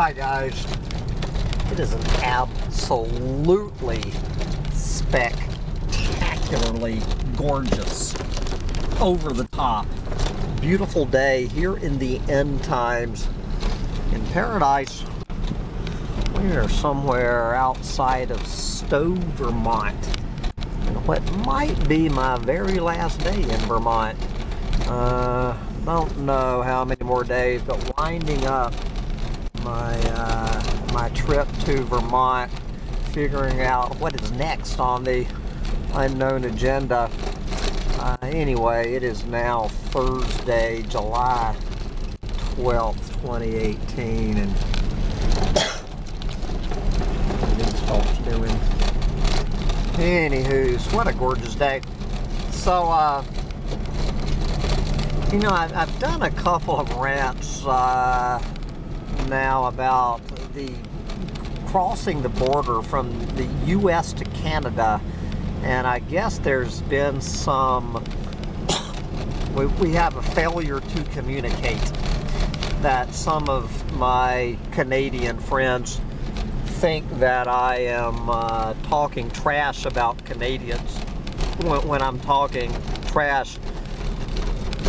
Hi guys. It is an absolutely spectacularly gorgeous, over the top, beautiful day here in the end times in paradise. We are somewhere outside of Stowe, Vermont. And what might be my very last day in Vermont. Uh, don't know how many more days, but winding up my uh, my trip to Vermont, figuring out what is next on the unknown agenda. Uh, anyway, it is now Thursday, July 12th, 2018, and these folks? Anywho's, what a gorgeous day. So, uh, you know, I've, I've done a couple of rants uh, now about the crossing the border from the U.S. to Canada, and I guess there's been some. we, we have a failure to communicate that some of my Canadian friends think that I am uh, talking trash about Canadians when, when I'm talking trash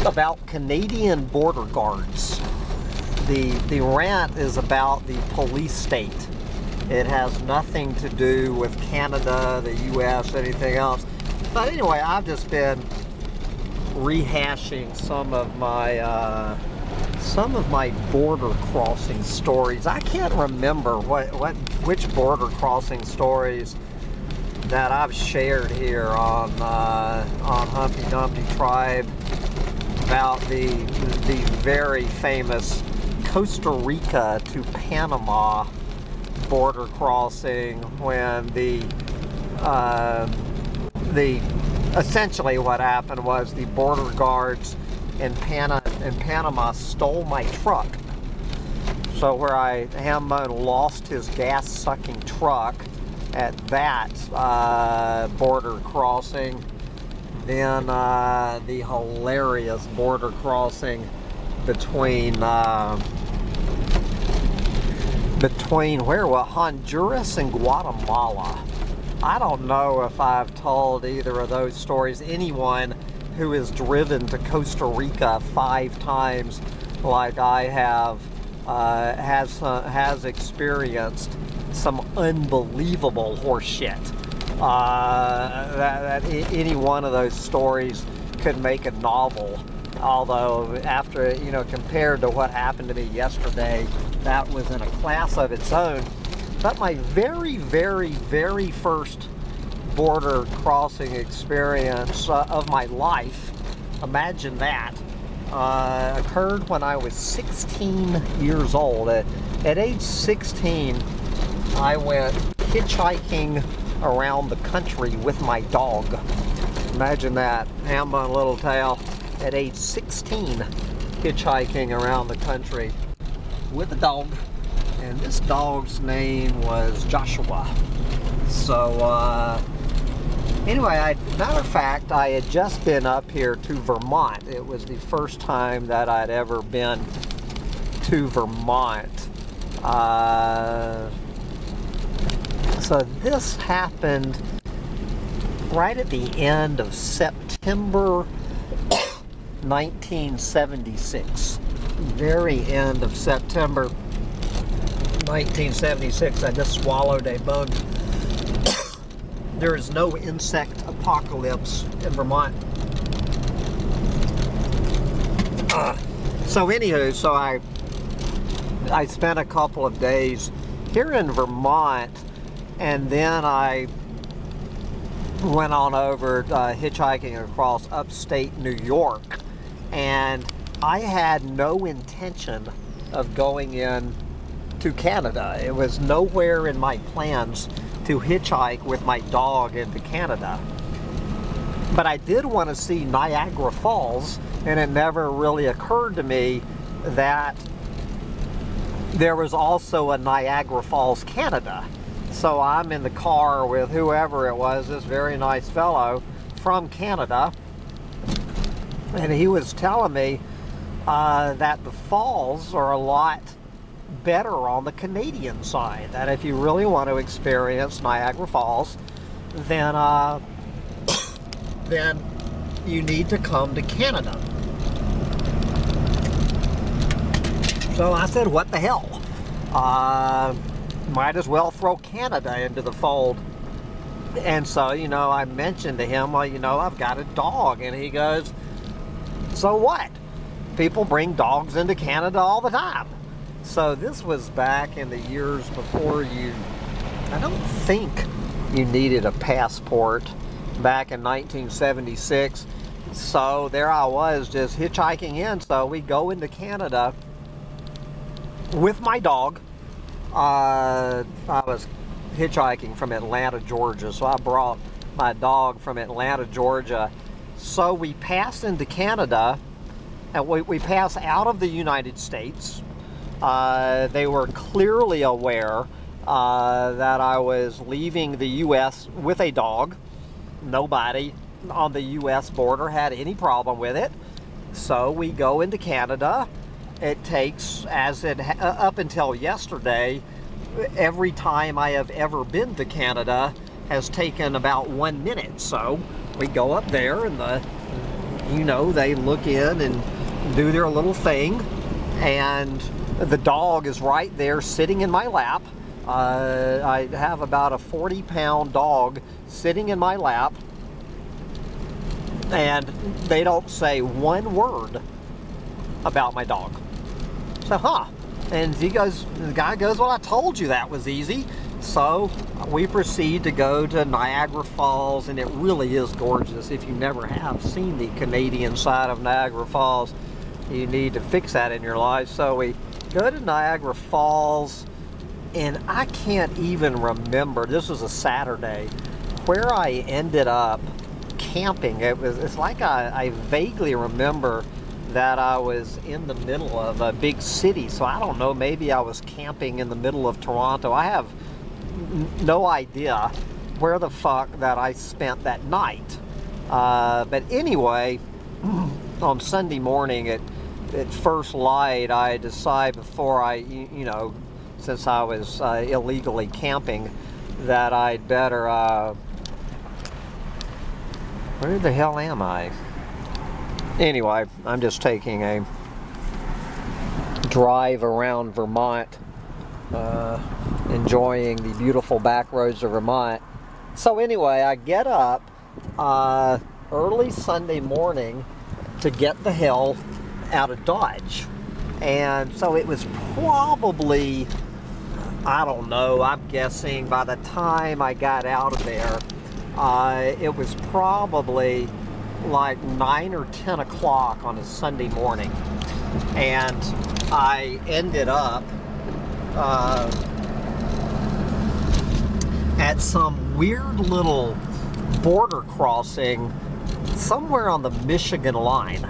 about Canadian border guards. The, the rant is about the police state. It has nothing to do with Canada, the US, anything else. But anyway, I've just been rehashing some of my uh, some of my border crossing stories. I can't remember what, what which border crossing stories that I've shared here on uh, on Humpty Dumpty Tribe about the the very famous Costa Rica to Panama border crossing when the uh, the essentially what happened was the border guards in Pana in Panama stole my truck. So where I Hambone lost his gas sucking truck at that uh, border crossing then uh, the hilarious border crossing between uh, between where well Honduras and Guatemala. I don't know if I've told either of those stories. Anyone who has driven to Costa Rica five times, like I have, uh, has uh, has experienced some unbelievable horseshit. Uh, that, that any one of those stories could make a novel. Although after, you know, compared to what happened to me yesterday, that was in a class of its own. But my very, very, very first border crossing experience uh, of my life, imagine that, uh, occurred when I was 16 years old. At, at age 16, I went hitchhiking around the country with my dog. Imagine that, Hambone Littletail at age 16, hitchhiking around the country with a dog. And this dog's name was Joshua. So, uh, anyway, I, matter of fact, I had just been up here to Vermont. It was the first time that I'd ever been to Vermont. Uh, so this happened right at the end of September 1976. Very end of September 1976. I just swallowed a bug. there is no insect apocalypse in Vermont. Uh, so anywho, so I I spent a couple of days here in Vermont and then I went on over uh, hitchhiking across upstate New York and I had no intention of going in to Canada. It was nowhere in my plans to hitchhike with my dog into Canada. But I did want to see Niagara Falls and it never really occurred to me that there was also a Niagara Falls, Canada. So I'm in the car with whoever it was, this very nice fellow from Canada, and he was telling me uh, that the falls are a lot better on the Canadian side. That if you really want to experience Niagara Falls, then uh, then you need to come to Canada. So I said, what the hell? Uh, might as well throw Canada into the fold. And so, you know, I mentioned to him, well, you know, I've got a dog. And he goes, so what? People bring dogs into Canada all the time. So this was back in the years before you, I don't think you needed a passport back in 1976. So there I was just hitchhiking in. So we go into Canada with my dog. Uh, I was hitchhiking from Atlanta, Georgia. So I brought my dog from Atlanta, Georgia. So we pass into Canada we, we pass out of the United States. Uh, they were clearly aware uh, that I was leaving the U.S. with a dog. Nobody on the U.S. border had any problem with it. So we go into Canada. It takes, as it uh, up until yesterday, every time I have ever been to Canada has taken about one minute. So we go up there and the, you know, they look in and do their little thing. And the dog is right there sitting in my lap. Uh, I have about a 40 pound dog sitting in my lap and they don't say one word about my dog. So, huh. And he goes, the guy goes, well, I told you that was easy. So we proceed to go to Niagara Falls, and it really is gorgeous. If you never have seen the Canadian side of Niagara Falls, you need to fix that in your life. So we go to Niagara Falls, and I can't even remember, this was a Saturday, where I ended up camping. It was, it's like I, I vaguely remember that I was in the middle of a big city. So I don't know, maybe I was camping in the middle of Toronto. I have no idea where the fuck that I spent that night. Uh, but anyway, on Sunday morning at, at first light, I decide before I, you, know, since I was uh, illegally camping, that I'd better, uh, where the hell am I? Anyway, I'm just taking a drive around Vermont, uh, enjoying the beautiful back roads of Vermont. So anyway, I get up uh, early Sunday morning to get the hell out of Dodge. And so it was probably, I don't know, I'm guessing by the time I got out of there, uh, it was probably like 9 or 10 o'clock on a Sunday morning. And I ended up uh, at some weird little border crossing somewhere on the Michigan line.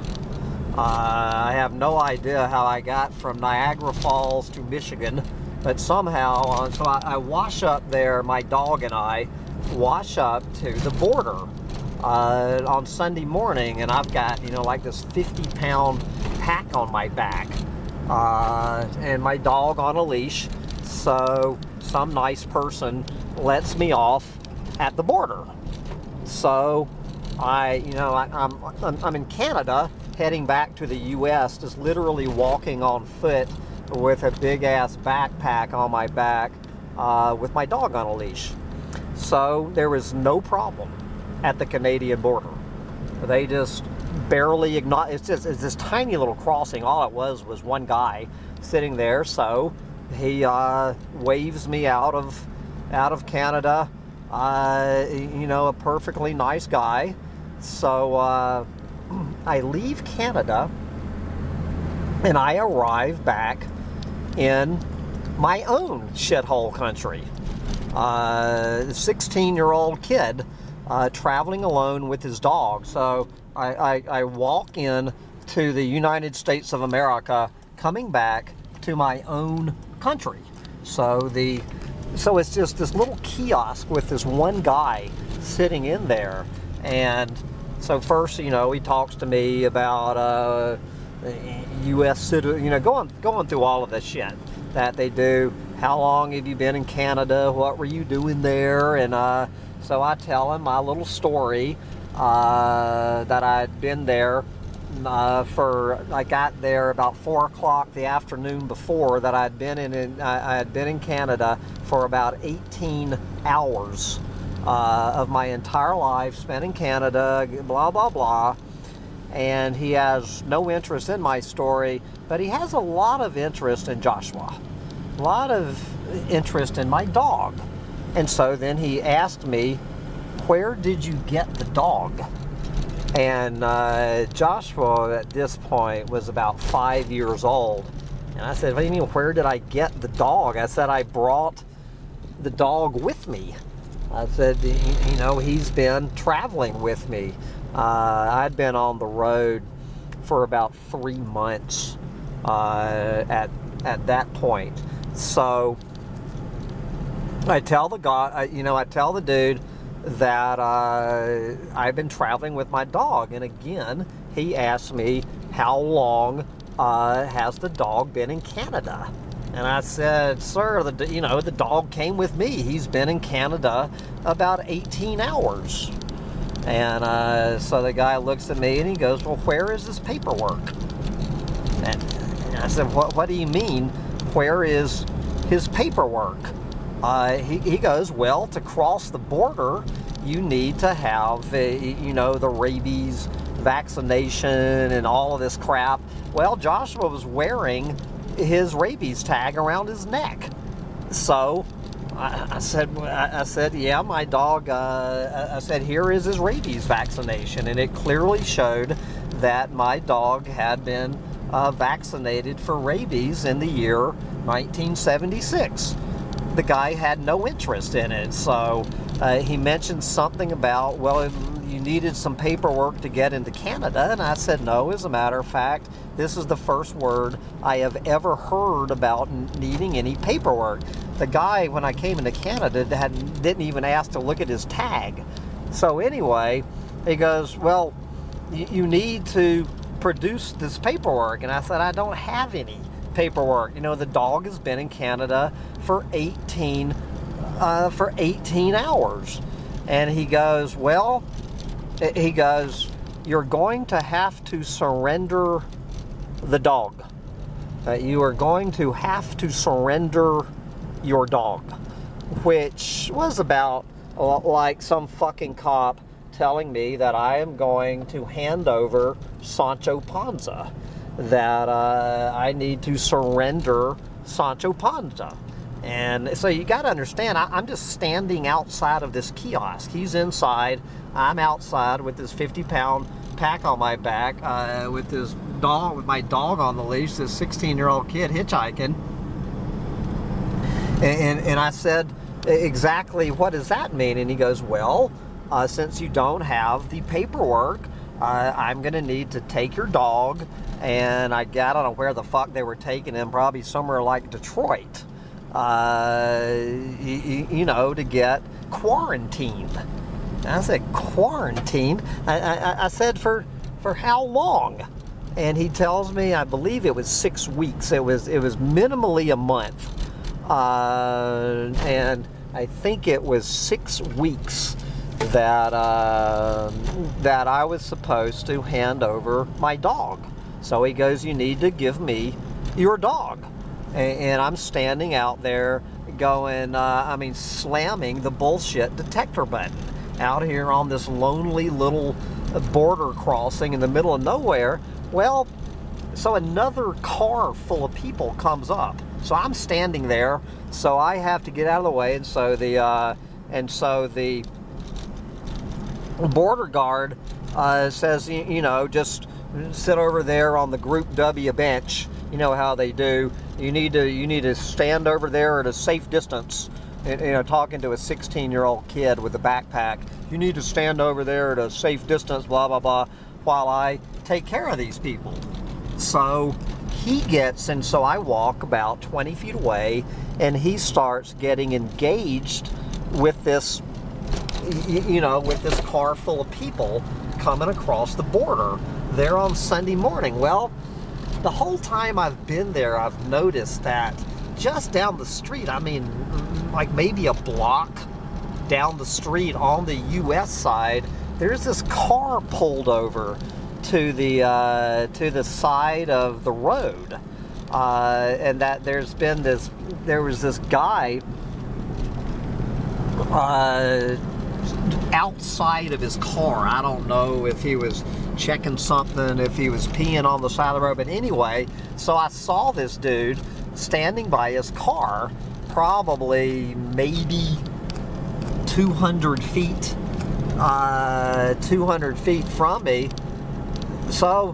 Uh, I have no idea how I got from Niagara Falls to Michigan, but somehow, uh, so I, I wash up there, my dog and I wash up to the border uh, on Sunday morning, and I've got, you know, like this 50 pound pack on my back, uh, and my dog on a leash. So some nice person lets me off at the border. So I, you know, I, am I'm, I'm in Canada heading back to the U.S., just literally walking on foot with a big ass backpack on my back uh, with my dog on a leash. So there was no problem at the Canadian border. They just barely ignore. It's just it's this tiny little crossing. All it was was one guy sitting there. So he uh, waves me out of out of Canada. Uh, you know, a perfectly nice guy. So uh, I leave Canada and I arrive back in my own shithole country. Uh, 16 year old kid uh, traveling alone with his dog. So I, I, I walk in to the United States of America, coming back to my own country. So the so it's just this little kiosk with this one guy sitting in there, and so first, you know, he talks to me about uh, U.S. citizen, you know, going going through all of this shit. that they do. How long have you been in Canada? What were you doing there? And uh, so I tell him my little story uh, that I'd been there uh, for. I got there about four o'clock the afternoon before. That I'd been in. in I had been in Canada for about 18 hours uh, of my entire life spent in Canada. Blah blah blah. And he has no interest in my story, but he has a lot of interest in Joshua a lot of interest in my dog. And so then he asked me, Where did you get the dog? And uh, Joshua at this point was about five years old. And I said, What do you mean, where did I get the dog? I said, I brought the dog with me. I said, You know, he's been traveling with me. Uh, I'd been on the road for about three months uh, at, at that point. So I tell the guy, you know, I tell the dude that uh, I've been traveling with my dog. And again, he asked me, how long uh, has the dog been in Canada? And I said, sir, the, you know, the dog came with me. He's been in Canada about 18 hours. And uh, so the guy looks at me and he goes, well, where is this paperwork? And, I said, what, what do you mean? where is his paperwork? Uh, he, he goes, well, to cross the border, you need to have, a, you know, the rabies vaccination and all of this crap. Well, Joshua was wearing his rabies tag around his neck. So I, said, I, I, said, yeah, my dog, uh, I said, here is his rabies vaccination. And it clearly showed that my dog had been uh, vaccinated for rabies in the year 1976. The guy had no interest in it, so uh, he mentioned something about, well, you needed some paperwork to get into Canada, and I said no. As a matter of fact, this is the first word I have ever heard about needing any paperwork. The guy, when I came into Canada, had, didn't even ask to look at his tag. So anyway, he goes, well, you need to produce this paperwork. And I said, I don't have any paperwork. You know, the dog has been in Canada for 18, uh, for 18 hours. And he goes, well, he goes, you're going to have to surrender the dog. Uh, you are going to have to surrender your dog, which was about like some fucking cop telling me that I am going to hand over Sancho Panza, that uh, I need to surrender Sancho Panza. And so you got to understand, I, am just standing outside of this kiosk. He's inside, I'm outside with this 50 pound pack on my back, uh, with this dog, with my dog on the leash, this 16 year old kid hitchhiking. And, and, and I said, exactly what does that mean? And he goes, well, uh, since you don't have the paperwork, uh, I'm going to need to take your dog, and I, got, I don't know where the fuck they were taking him, probably somewhere like Detroit, uh, you, you, know, to get quarantined. I said, quarantined? I, I, I said, for, for how long? and he tells me I believe it was six weeks. It was it was minimally a month, uh, and I think it was six weeks that uh, that I was supposed to hand over my dog. So he goes, "You need to give me your dog," and, and I'm standing out there going, uh, I mean, slamming the bullshit detector button out here on this lonely little border crossing in the middle of nowhere. Well, so another car full of people comes up. So I'm standing there, so I have to get out of the way, and so the uh, and so the border guard uh, says, you know, just sit over there on the Group W bench. You know how they do. You need to you need to stand over there at a safe distance. You know, talking to a 16-year-old kid with a backpack. You need to stand over there at a safe distance. Blah blah blah. While I take care of these people. So he gets, and so I walk about 20 feet away, and he starts getting engaged with this you know, with this car full of people coming across the border there on Sunday morning. Well, the whole time I've been there, I've noticed that just down the street, I mean, like maybe a block down the street on the U.S. side, there's this car pulled over to the uh, to the side of the road, uh, and that there's been this there was this guy uh, outside of his car. I don't know if he was checking something, if he was peeing on the side of the road, but anyway, so I saw this dude standing by his car, probably maybe 200 feet, uh, 200 feet from me. So,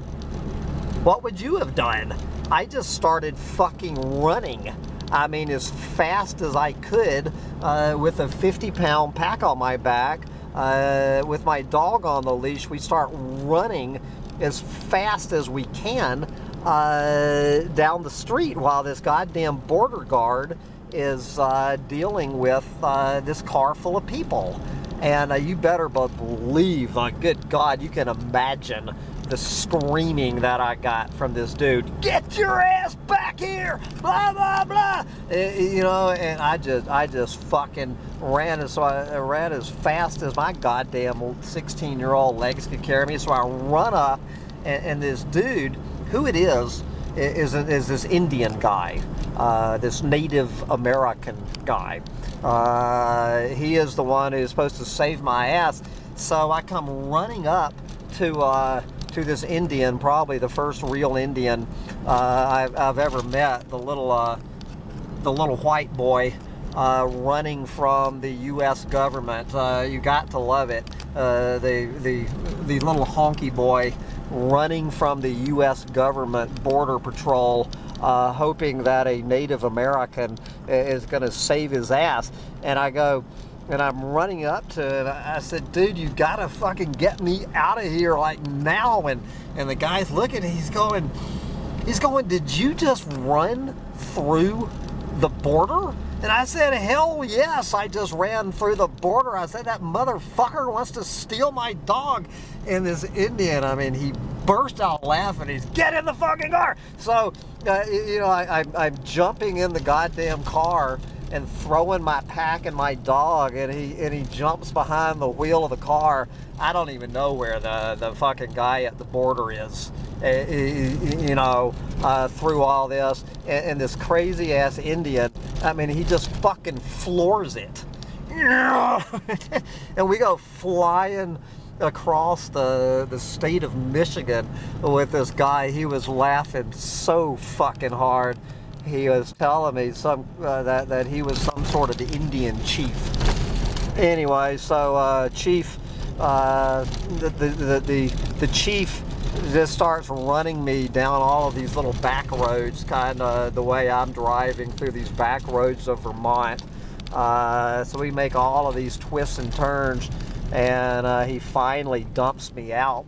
what would you have done? I just started fucking running. I mean, as fast as I could uh, with a 50 pound pack on my back, uh, with my dog on the leash, we start running as fast as we can uh, down the street while this goddamn border guard is uh, dealing with uh, this car full of people. And uh, you better believe, uh, good God, you can imagine the screaming that I got from this dude. Get your ass back here! Blah blah blah. Eh, you know, and I just, I just fucking ran as so I ran as fast as my goddamn 16-year-old legs could carry me. So I run up, and, and this dude, who it is, is, is this Indian guy, uh, this Native American guy. Uh, he is the one who's supposed to save my ass. So I come running up to uh, to this Indian, probably the first real Indian uh, I've, I've, ever met. The little uh, the little white boy uh, running from the U.S. government. you got to love it. the the the little honky boy running from the U.S. government border patrol, uh, hoping that a Native American is going to save his ass. And I go, and I'm running up to it. I said, dude, you gotta fucking get me out of here like now. And, and the guy's looking, he's going, he's going, did you just run through the border? And I said, hell yes, I just ran through the border. I said, that motherfucker wants to steal my dog. And this Indian, I mean, he burst out laughing. He's, get in the fucking car. So, uh, you know, I, I, I'm jumping in the goddamn car and throwing my pack and my dog and he and he jumps behind the wheel of the car i don't even know where the the fucking guy at the border is uh, you know uh, through all this and, and, this crazy ass indian i mean he just fucking floors it and we go flying across the the state of michigan with this guy he was laughing so fucking hard he was telling me some uh, that that he was some sort of Indian chief. Anyway, so uh, chief, uh, the, the, the the chief just starts running me down all of these little back roads, kind of the way I'm driving through these back roads of Vermont. Uh, so we make all of these twists and turns, and uh, he finally dumps me out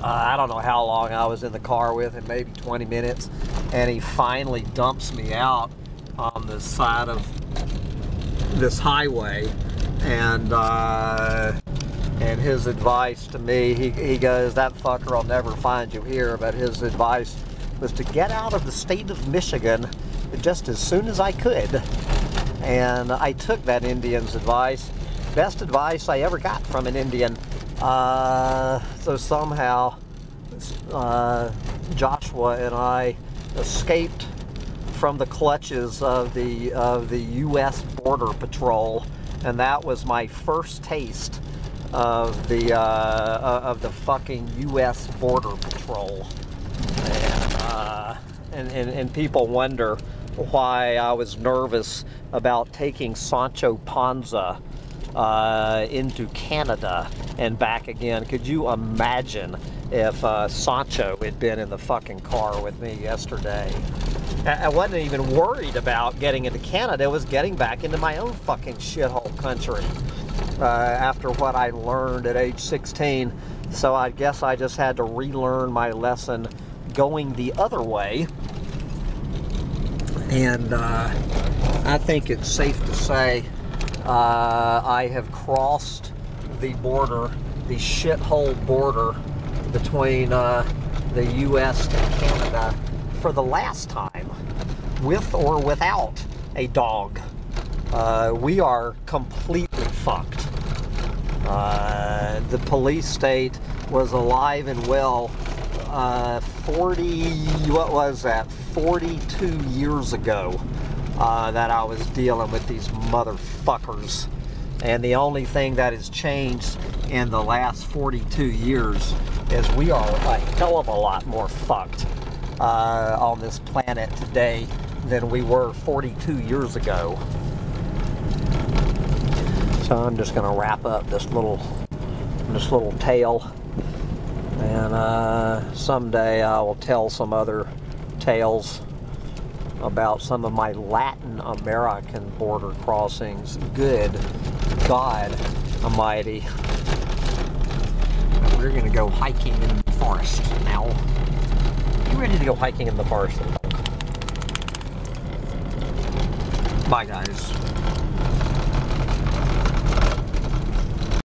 uh, I don't know how long I was in the car with him, maybe 20 minutes, and he finally dumps me out on the side of this highway, and uh, and his advice to me, he, he goes, that fucker will never find you here, but his advice was to get out of the state of Michigan just as soon as I could. And I took that Indian's advice. Best advice I ever got from an Indian. Uh, so somehow uh, Joshua and I escaped from the clutches of the of the U.S. Border Patrol, and that was my first taste of the uh, of the fucking U.S. Border Patrol. And, uh, and, and, and people wonder why I was nervous about taking Sancho Panza uh, into Canada and back again. Could you imagine if uh, Sancho had been in the fucking car with me yesterday? I wasn't even worried about getting into Canada. It was getting back into my own fucking shithole country uh, after what I learned at age 16. So I guess I just had to relearn my lesson going the other way. And uh, I think it's safe to say uh, I have crossed the border, the shithole border between uh, the U.S. and Canada for the last time. with or without a dog. Uh, we are completely fucked. Uh, the police state was alive and well uh, 40, what was that, 42 years ago uh, that I was dealing with these motherfuckers. And the only thing that has changed in the last 42 years is we are a hell of a lot more fucked uh, on this planet today than we were 42 years ago. So I'm just gonna wrap up this little this little tale and uh, someday I will tell some other tales about some of my Latin American border crossings. Good God Almighty. We're gonna go hiking in the forest now. You ready to go hiking in the forest? Bye guys.